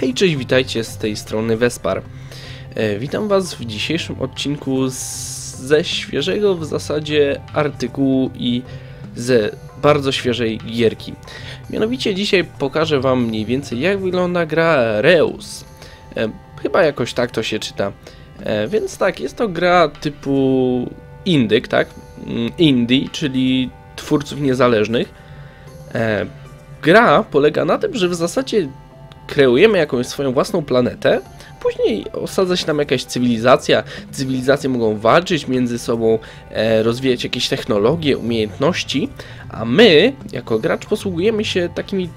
Hej, cześć, witajcie z tej strony Wespar. E, witam Was w dzisiejszym odcinku z, ze świeżego w zasadzie artykułu i ze bardzo świeżej gierki. Mianowicie dzisiaj pokażę Wam mniej więcej jak wygląda gra Reus. E, chyba jakoś tak to się czyta. E, więc tak, jest to gra typu indyk, tak? Mm, indie, czyli twórców niezależnych. Gra polega na tym, że w zasadzie kreujemy jakąś swoją własną planetę, później osadza się tam jakaś cywilizacja, cywilizacje mogą walczyć między sobą, e, rozwijać jakieś technologie, umiejętności, a my, jako gracz, posługujemy się takimi,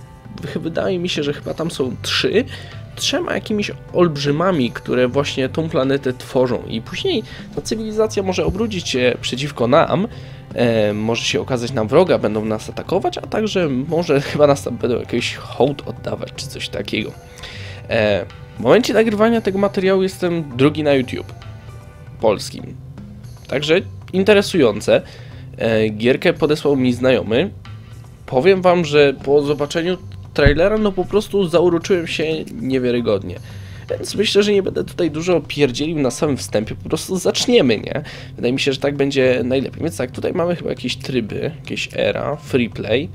wydaje mi się, że chyba tam są trzy, trzema jakimiś olbrzymami, które właśnie tą planetę tworzą i później ta cywilizacja może obrócić się przeciwko nam, e, może się okazać nam wroga, będą nas atakować, a także może chyba nas tam będą jakiś hołd oddawać, czy coś takiego. E, w momencie nagrywania tego materiału jestem drugi na YouTube, polskim. Także interesujące. E, gierkę podesłał mi znajomy. Powiem wam, że po zobaczeniu trailera, no po prostu zauroczyłem się niewiarygodnie. Więc myślę, że nie będę tutaj dużo pierdzielił na samym wstępie, po prostu zaczniemy, nie? Wydaje mi się, że tak będzie najlepiej. Więc tak, tutaj mamy chyba jakieś tryby, jakieś era, free play.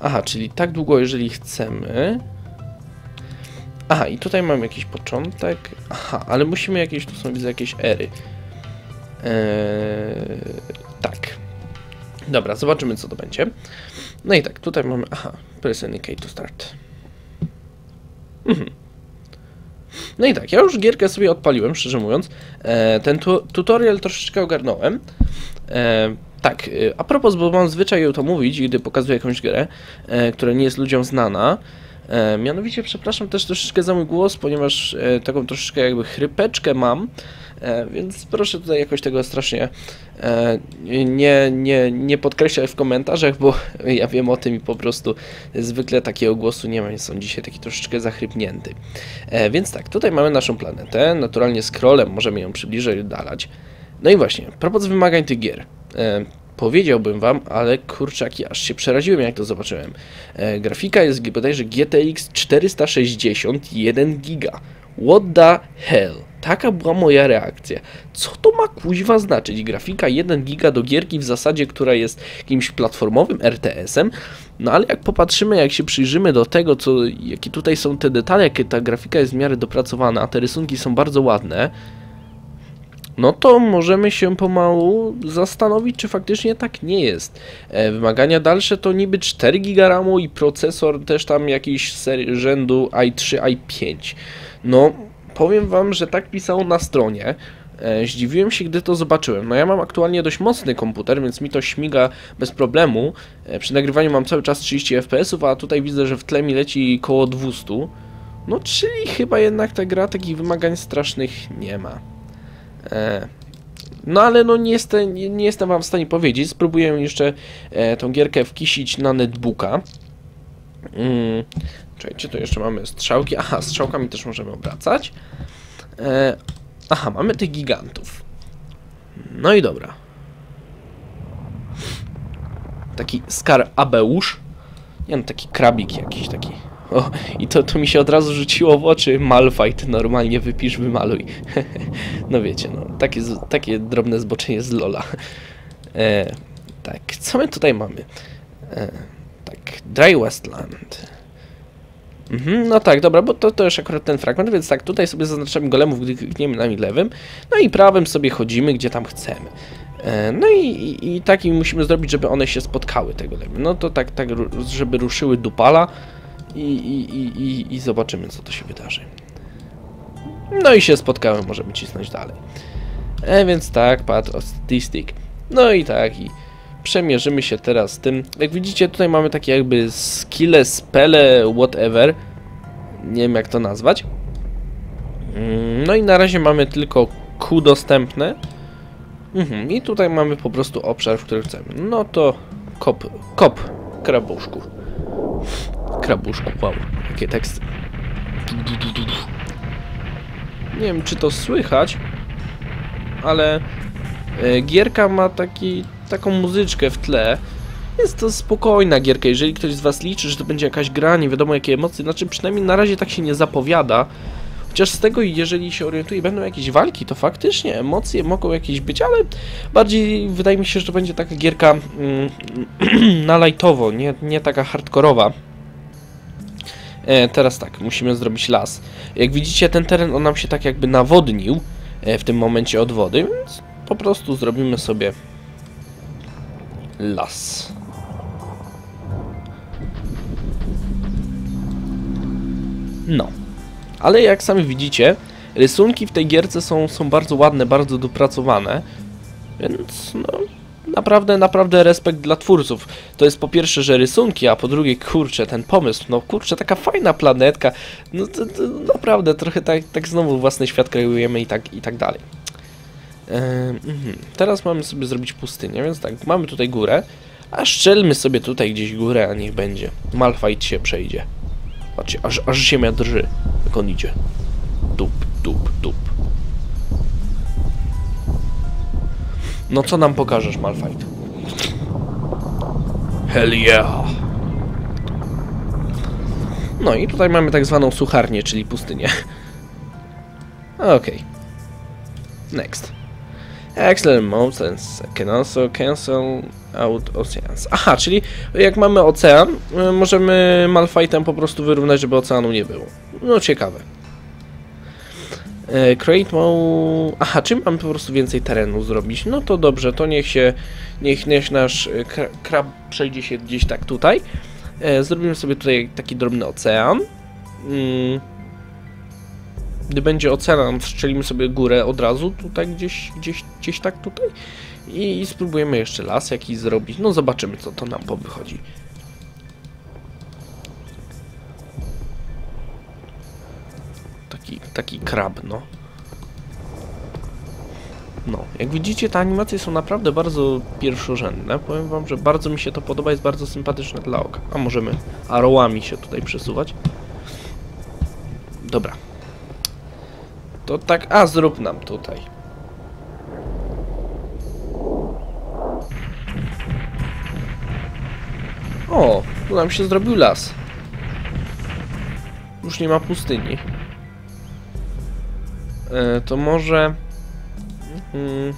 Aha, czyli tak długo, jeżeli chcemy. Aha, i tutaj mamy jakiś początek. Aha, ale musimy jakieś, tu są widzę jakieś ery. Eee, tak. Dobra, zobaczymy co to będzie. No i tak, tutaj mamy, aha, press indicate to start. Mhm. No i tak, ja już gierkę sobie odpaliłem, szczerze mówiąc. E, ten tu tutorial troszeczkę ogarnąłem. E, tak, e, a propos, bo mam zwyczaj to mówić, gdy pokazuję jakąś grę, e, która nie jest ludziom znana. E, mianowicie przepraszam też troszeczkę za mój głos, ponieważ e, taką troszeczkę jakby chrypeczkę mam. E, więc proszę tutaj jakoś tego strasznie e, nie, nie, nie podkreślać w komentarzach, bo ja wiem o tym i po prostu zwykle takiego głosu nie mam, są dzisiaj taki troszeczkę zachrypnięty. E, więc tak, tutaj mamy naszą planetę, naturalnie scrollem możemy ją przybliżać i oddalać. No i właśnie, propos wymagań tych gier. Powiedziałbym wam, ale kurczaki, aż się przeraziłem jak to zobaczyłem. E, grafika jest bodajże GTX 460 1 giga. What the hell? Taka była moja reakcja. Co to ma kuźwa znaczyć? Grafika 1 giga do gierki w zasadzie, która jest jakimś platformowym RTS-em, no ale jak popatrzymy, jak się przyjrzymy do tego, co, jakie tutaj są te detale, jakie ta grafika jest w miarę dopracowana, a te rysunki są bardzo ładne, no to możemy się pomału zastanowić, czy faktycznie tak nie jest. E, wymagania dalsze to niby 4 GB i procesor też tam jakiś serii rzędu i3, i5. No, powiem Wam, że tak pisało na stronie. E, zdziwiłem się, gdy to zobaczyłem. No ja mam aktualnie dość mocny komputer, więc mi to śmiga bez problemu. E, przy nagrywaniu mam cały czas 30 fps, a tutaj widzę, że w tle mi leci koło 200. No czyli chyba jednak ta gra takich wymagań strasznych nie ma. E, no ale no nie jestem, nie, jestem wam w stanie powiedzieć. Spróbuję jeszcze e, tą gierkę wkisić na netbooka. Mm, czekajcie, tu jeszcze mamy strzałki. Aha, strzałkami też możemy obracać. E, aha, mamy tych gigantów. No i dobra. Taki skarabeusz. Nie no, taki krabik jakiś taki. O, i to, to mi się od razu rzuciło w oczy. Malfight, normalnie wypisz, wymaluj. no wiecie, no, takie, takie drobne zboczenie z Lola. E, tak, co my tutaj mamy? E, tak, Dry Westland. Mhm, no tak, dobra, bo to, to już akurat ten fragment, więc tak, tutaj sobie zaznaczamy golemów, gdy klikniemy nami lewym, no i prawym sobie chodzimy, gdzie tam chcemy. E, no i, i, i tak i musimy zrobić, żeby one się spotkały, te golemy. No to tak, tak, żeby ruszyły dupala i, i, i, i, zobaczymy, co to się wydarzy. No i się spotkałem, możemy cisnąć dalej. E, więc tak, path of statistic. No i tak, i przemierzymy się teraz tym. Jak widzicie, tutaj mamy takie jakby skille, spele, whatever. Nie wiem, jak to nazwać. Mm, no i na razie mamy tylko Q dostępne. Mhm, I tutaj mamy po prostu obszar, w którym chcemy. No to kop, kop krabuszku krabuszku, wow, jakie teksty. Nie wiem, czy to słychać, ale e, gierka ma taki, taką muzyczkę w tle Jest to spokojna gierka, jeżeli ktoś z Was liczy, że to będzie jakaś gra, nie wiadomo jakie emocje, znaczy przynajmniej na razie tak się nie zapowiada. Chociaż z tego, jeżeli się orientuję, będą jakieś walki, to faktycznie emocje mogą jakieś być, ale bardziej wydaje mi się, że to będzie taka gierka mm, na lightowo, nie, nie taka hardkorowa. E, teraz tak, musimy zrobić las. Jak widzicie, ten teren on nam się tak jakby nawodnił e, w tym momencie od wody, więc po prostu zrobimy sobie las. No. Ale jak sami widzicie, rysunki w tej gierce są, są bardzo ładne, bardzo dopracowane. Więc no, naprawdę, naprawdę respekt dla twórców. To jest po pierwsze, że rysunki, a po drugie, kurczę, ten pomysł, no kurczę, taka fajna planetka. No to, to naprawdę trochę tak, tak znowu własny świat kreujemy i tak, i tak dalej. Ehm. Teraz mamy sobie zrobić pustynię, więc tak, mamy tutaj górę, a szczelmy sobie tutaj gdzieś górę, a niech będzie. Malfight się przejdzie. Patrzcie, aż, aż ziemia drży, jak on idzie. No co nam pokażesz, Malfight? Hell yeah! No i tutaj mamy tak zwaną sucharnię, czyli pustynię. Okej. Next. Excellent mountains can also cancel out oceans. Aha, czyli jak mamy ocean, możemy Malfightem po prostu wyrównać, żeby oceanu nie było. No ciekawe. E, Create mo... Aha, czym mamy po prostu więcej terenu zrobić? No to dobrze, to niech się... Niech, niech nasz e, kra- krab przejdzie się gdzieś tak tutaj. E, Zrobimy sobie tutaj taki drobny ocean. Mm. Gdy będzie ocean, strzelimy sobie górę od razu, tutaj gdzieś, gdzieś, gdzieś tak tutaj. I, I spróbujemy jeszcze las jakiś zrobić. No zobaczymy, co to nam powychodzi. Taki, taki krab, no. No, jak widzicie, te animacje są naprawdę bardzo pierwszorzędne. Powiem wam, że bardzo mi się to podoba, jest bardzo sympatyczne dla oka. A możemy arrołami się tutaj przesuwać. Dobra. To tak, a zrób nam tutaj. O, tu nam się zrobił las. Już nie ma pustyni. E, to może... Mm,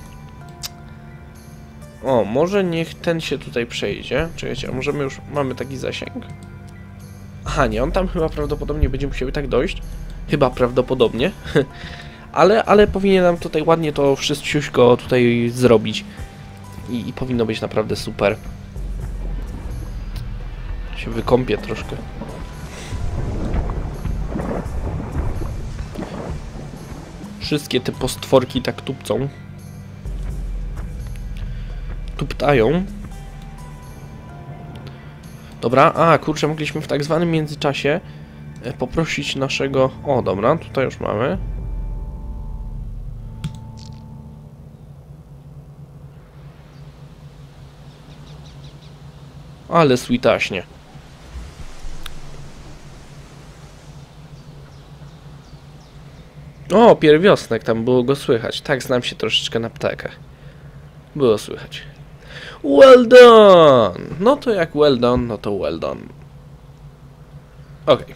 o, może niech ten się tutaj przejdzie. Czekajcie, a możemy już... Mamy taki zasięg? Aha, nie, on tam chyba prawdopodobnie będzie musiał tak dojść. Chyba prawdopodobnie. ale, ale powinien nam tutaj ładnie to wszystko tutaj zrobić. I, I powinno być naprawdę super. Się wykąpię troszkę. Wszystkie te postworki tak tupcą. Tuptają. Dobra, a kurczę, mogliśmy w tak zwanym międzyczasie e, poprosić naszego... O, dobra, tutaj już mamy. Ale sweetaśnie. O, pierwiosnek, tam było go słychać. Tak, znam się troszeczkę na ptakach. Było słychać. Well done! No to jak well done, no to well done. Okej.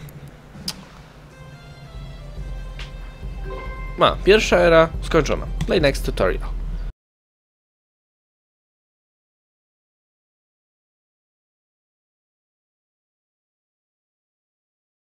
Ma, pierwsza era skończona. Play next tutorial.